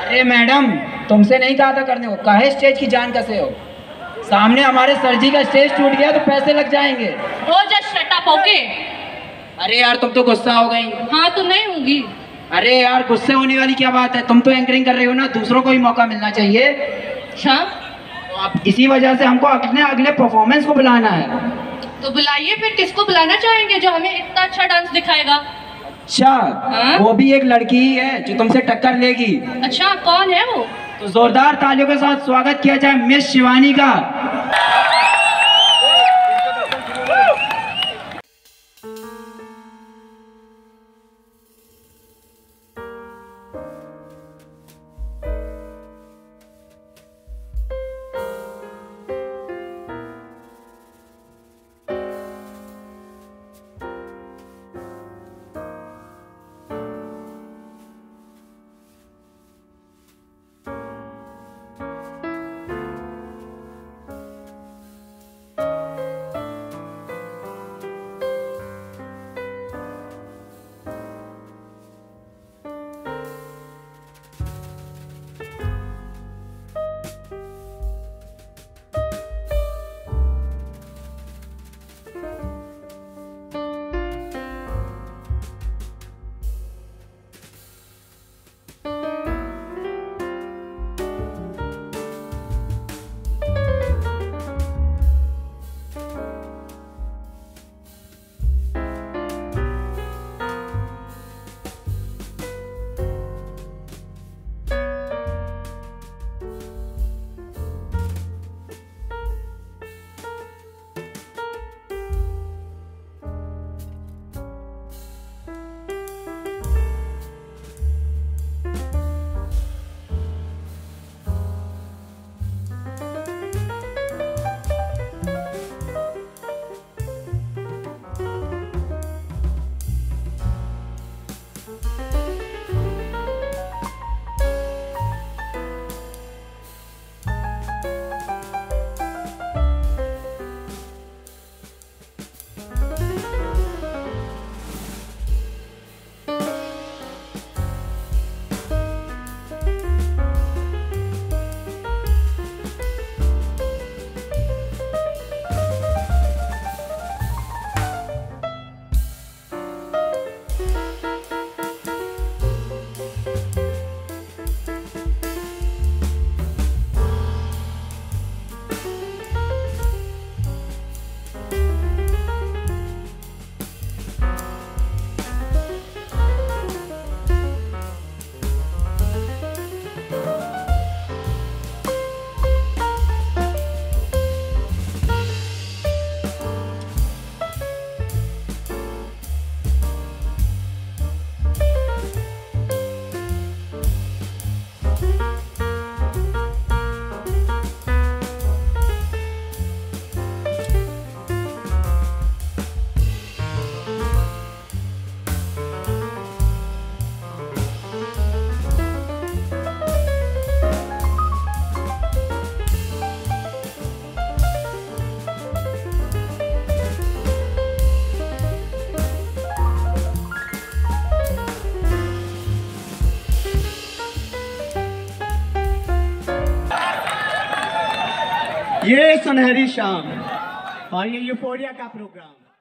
अरे मैडम तुमसे नहीं कहा था करने को। कहे स्टेज की जान कसे हो? सामने हमारे सर जी का स्टेज टूट गया तो पैसे लग जाएँगे। Just shut up okay? अरे यार तुम तो गुस्सा हो गई। हाँ तो नहीं होंगी। अरे यार गुस्से होने वाली क्या बात है? तुम तो एंकरिंग कर रही हो ना दूसरों को भी मौका मिलना चाहिए। अच्छा? तो अब इसी वजह से हमको अपने अगले परफॉर्मेंस को बुलाना है। तो बुलाइए फिर किसको बुलाना चाहेंगे जो हमें इतना अच्छा डांस दिखाएगा? अच्छा हाँ? वो भी एक लड़की ही है जो तुमसे टक्कर लेगी। अच्छा कौन है वो? तो जोरदार तालियों के साथ स्वागत किया जाए मिस शिवानी का। ये सुनहरी शाम। और ये यूफोरिया का प्रोग्राम।